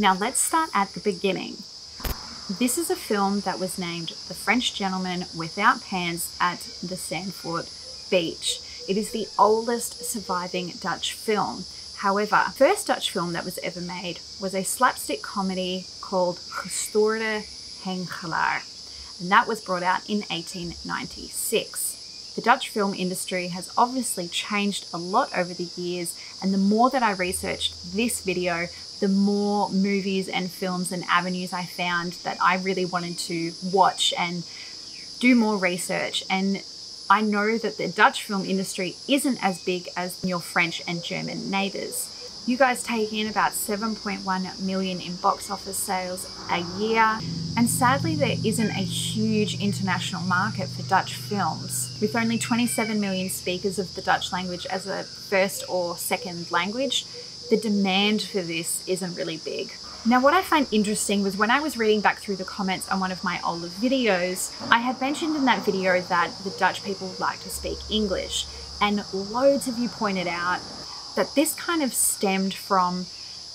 Now let's start at the beginning. This is a film that was named The French Gentleman Without Pants at the Zandvoort Beach. It is the oldest surviving Dutch film. However, the first Dutch film that was ever made was a slapstick comedy called Gestoorde Hengelaar, and that was brought out in 1896. The Dutch film industry has obviously changed a lot over the years, and the more that I researched this video, the more movies and films and avenues I found that I really wanted to watch and do more research. And I know that the Dutch film industry isn't as big as your French and German neighbours. You guys take in about 7.1 million in box office sales a year, and sadly, there isn't a huge international market for Dutch films. With only 27 million speakers of the Dutch language as a first or second language, the demand for this isn't really big. Now, what I find interesting was when I was reading back through the comments on one of my older videos, I had mentioned in that video that the Dutch people like to speak English, and loads of you pointed out that this kind of stemmed from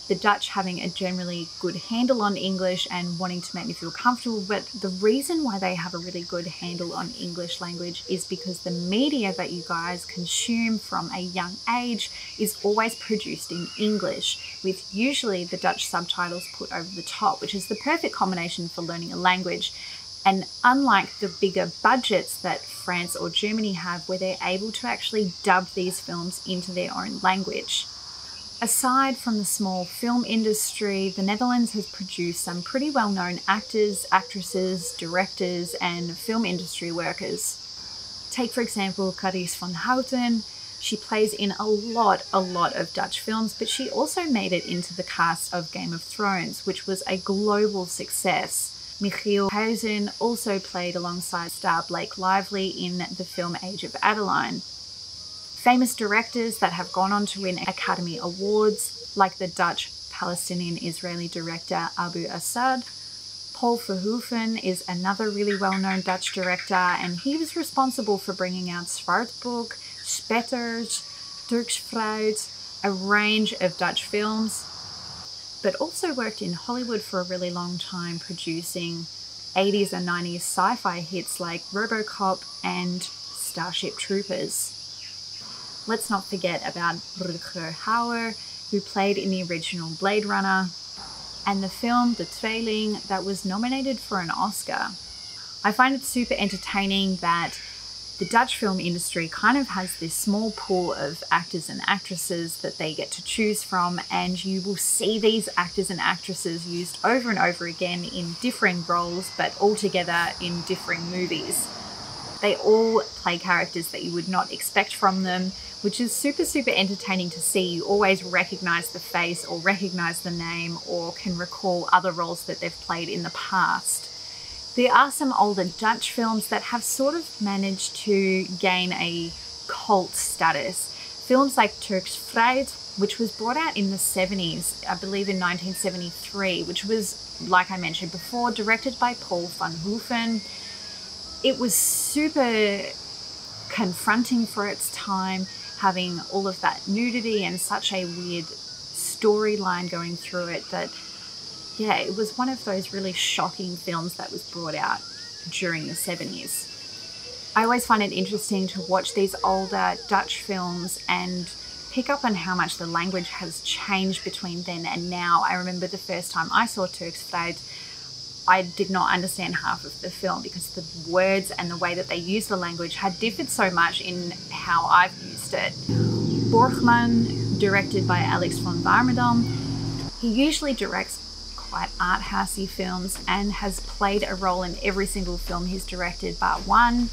the Dutch having a generally good handle on English and wanting to make me feel comfortable. But the reason why they have a really good handle on English language is because the media that you guys consume from a young age is always produced in English, with usually the Dutch subtitles put over the top, which is the perfect combination for learning a language. And unlike the bigger budgets that France or Germany have, where they're able to actually dub these films into their own language. Aside from the small film industry, the Netherlands has produced some pretty well known actors, actresses, directors, and film industry workers. Take, for example, Carice van Houten. She plays in a lot, a lot of Dutch films, but she also made it into the cast of Game of Thrones, which was a global success. Michiel Huisman also played alongside star Blake Lively in the film Age of Adaline. Famous directors that have gone on to win Academy Awards, like the Dutch Palestinian Israeli director Abu Assad. Paul Verhoeven is another really well known Dutch director, and he was responsible for bringing out Zwartboek, Spetters, Turks Fruit, a range of Dutch films, but also worked in Hollywood for a really long time producing 80s and 90s sci fi hits like Robocop and Starship Troopers. Let's not forget about Rutger Hauer, who played in the original Blade Runner, and the film De Tweeling that was nominated for an Oscar. I find it super entertaining that the Dutch film industry kind of has this small pool of actors and actresses that they get to choose from, and you will see these actors and actresses used over and over again in differing roles, but all together in differing movies. They all play characters that you would not expect from them, which is super, super entertaining to see. You always recognize the face or recognize the name or can recall other roles that they've played in the past. There are some older Dutch films that have sort of managed to gain a cult status. Films like Turks Fruit, which was brought out in the 70s, I believe in 1973, which was, like I mentioned before, directed by Paul Verhoeven. It was super confronting for its time having all of that nudity and such a weird storyline going through it that, yeah, it was one of those really shocking films that was brought out during the 70s. I always find it interesting to watch these older Dutch films and pick up on how much the language has changed between then and now. I remember the first time I saw Turks Fruit, I did not understand half of the film because the words and the way that they use the language had differed so much in how I've used it. Borgman, directed by Alex van Warmerdam, he usually directs quite art housey films and has played a role in every single film he's directed but one.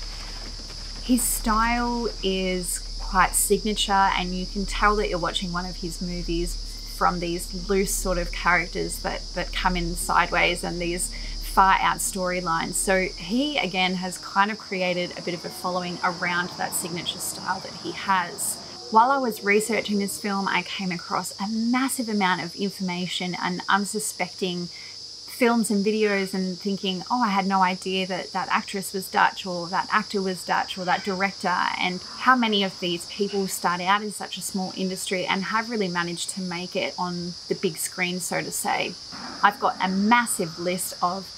His style is quite signature and you can tell that you're watching one of his movies from these loose sort of characters that, that come in sideways and these far out storylines. So he again has kind of created a bit of a following around that signature style that he has. While I was researching this film, I came across a massive amount of information and unsuspecting films and videos and thinking, oh, I had no idea that that actress was Dutch or that actor was Dutch or that director. And how many of these people start out in such a small industry and have really managed to make it on the big screen, so to say. I've got a massive list of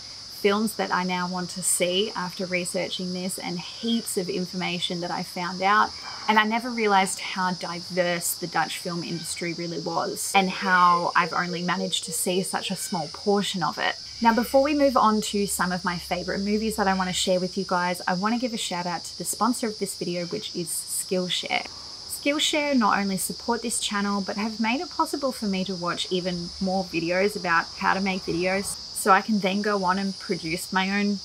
films that I now want to see after researching this and heaps of information that I found out. And I never realized how diverse the Dutch film industry really was and how I've only managed to see such a small portion of it. Now, before we move on to some of my favorite movies that I want to share with you guys, I want to give a shout out to the sponsor of this video, which is Skillshare. Skillshare not only support this channel, but have made it possible for me to watch even more videos about how to make videos so I can then go on and produce my own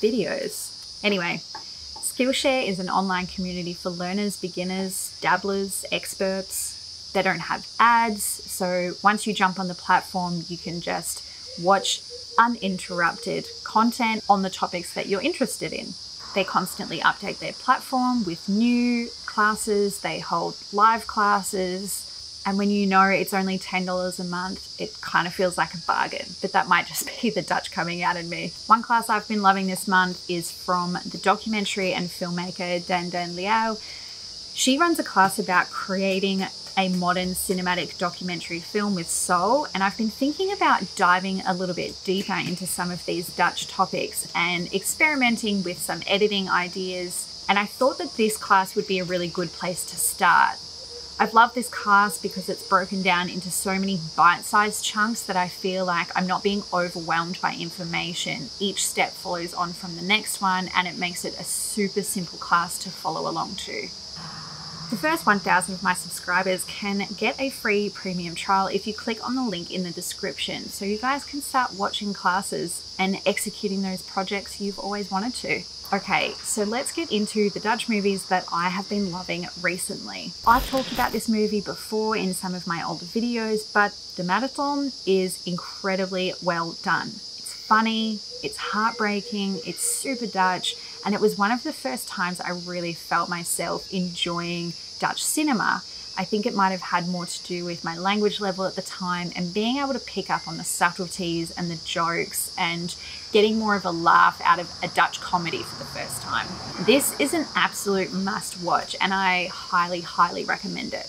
videos. Anyway, Skillshare is an online community for learners, beginners, dabblers, experts. They don't have ads, so once you jump on the platform, you can just watch uninterrupted content on the topics that you're interested in. They constantly update their platform with new classes, they hold live classes, and when you know it's only $10 a month, it kind of feels like a bargain. But that might just be the Dutch coming out in me. One class I've been loving this month is from the documentary and filmmaker Dan Dan Liao. She runs a class about creating a modern cinematic documentary film with soul, and I've been thinking about diving a little bit deeper into some of these Dutch topics and experimenting with some editing ideas. And I thought that this class would be a really good place to start. I've loved this cast because it's broken down into so many bite sized chunks that I feel like I'm not being overwhelmed by information. Each step follows on from the next one, and it makes it a super simple class to follow along to. The first 1,000 of my subscribers can get a free premium trial if you click on the link in the description so you guys can start watching classes and executing those projects you've always wanted to. Okay, so let's get into the Dutch movies that I have been loving recently. I've talked about this movie before in some of my older videos, but The Marathon is incredibly well done. It's funny, it's heartbreaking, it's super Dutch, and it was one of the first times I really felt myself enjoying Dutch cinema. I think it might have had more to do with my language level at the time and being able to pick up on the subtleties and the jokes and getting more of a laugh out of a Dutch comedy for the first time. This is an absolute must watch and I highly, highly recommend it.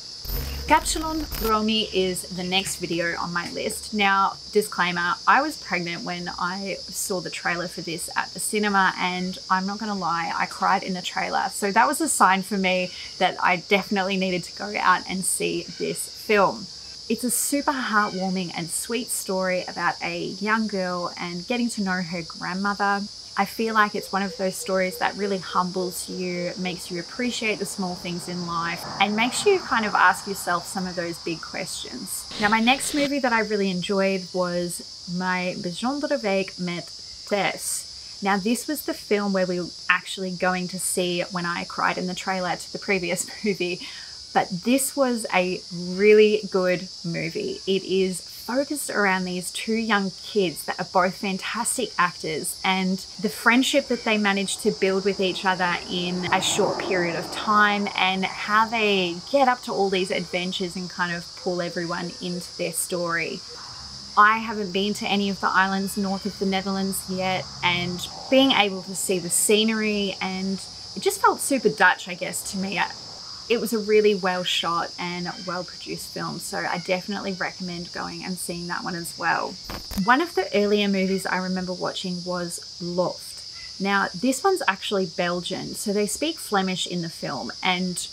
Kapsalon Romy is the next video on my list. Now, disclaimer, I was pregnant when I saw the trailer for this at the cinema and I'm not gonna lie, I cried in the trailer. So that was a sign for me that I definitely needed to go out and see this film. It's a super heartwarming and sweet story about a young girl and getting to know her grandmother. I feel like it's one of those stories that really humbles you, makes you appreciate the small things in life, and makes you kind of ask yourself some of those big questions. Now, my next movie that I really enjoyed was My Bijzondere Week met Tess. Now, this was the film where we were actually going to see when I cried in the trailer to the previous movie, but this was a really good movie. It is focused around these two young kids that are both fantastic actors and the friendship that they manage to build with each other in a short period of time and how they get up to all these adventures and kind of pull everyone into their story. I haven't been to any of the islands north of the Netherlands yet, and being able to see the scenery and it just felt super Dutch, I guess, to me it was a really well shot and well produced film, so I definitely recommend going and seeing that one as well. One of the earlier movies I remember watching was Loft. Now, this one's actually Belgian, so they speak Flemish in the film, and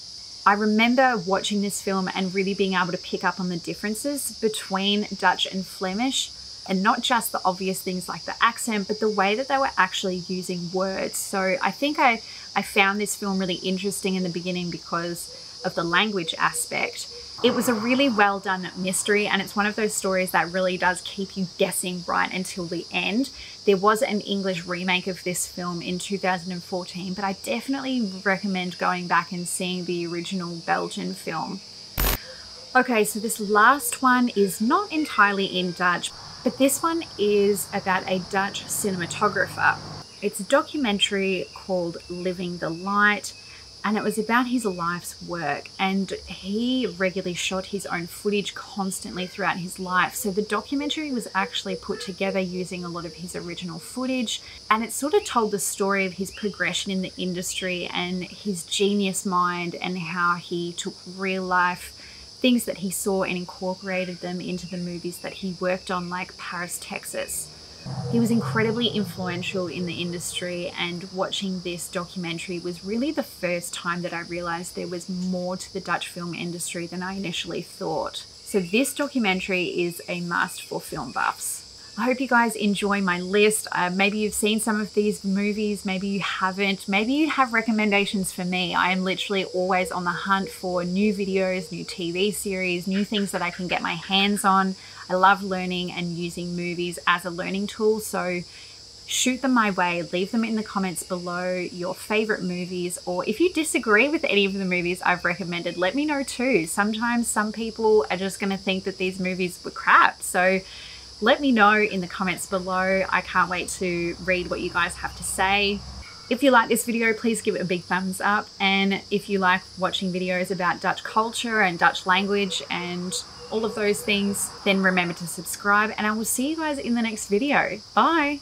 I remember watching this film and really being able to pick up on the differences between Dutch and Flemish and not just the obvious things like the accent, but the way that they were actually using words. So I think I, I found this film really interesting in the beginning because of the language aspect. It was a really well done mystery, and it's one of those stories that really does keep you guessing right until the end. There was an English remake of this film in 2014, but I definitely recommend going back and seeing the original Belgian film. Okay, so this last one is not entirely in Dutch, but this one is about a Dutch cinematographer. It's a documentary called Living the Light. and it was about his life's work. And he regularly shot his own footage constantly throughout his life. So the documentary was actually put together using a lot of his original footage, and it sort of told the story of his progression in the industry and his genius mind and how he took real life things that he saw and incorporated them into the movies that he worked on, like Paris, Texas. He was incredibly influential in the industry, and watching this documentary was really the first time that I realized there was more to the Dutch film industry than I initially thought. So, this documentary is a must for film buffs. I hope you guys enjoy my list. Uh, maybe you've seen some of these movies, maybe you haven't. Maybe you have recommendations for me. I am literally always on the hunt for new videos, new TV series, new things that I can get my hands on. I love learning and using movies as a learning tool. So shoot them my way. Leave them in the comments below your favorite movies, or if you disagree with any of the movies I've recommended, let me know too. Sometimes some people are just going to think that these movies were crap. So let me know in the comments below. I can't wait to read what you guys have to say. If you like this video, please give it a big thumbs up. And if you like watching videos about Dutch culture and Dutch language and all of those things, then remember to subscribe and I will see you guys in the next video. Bye.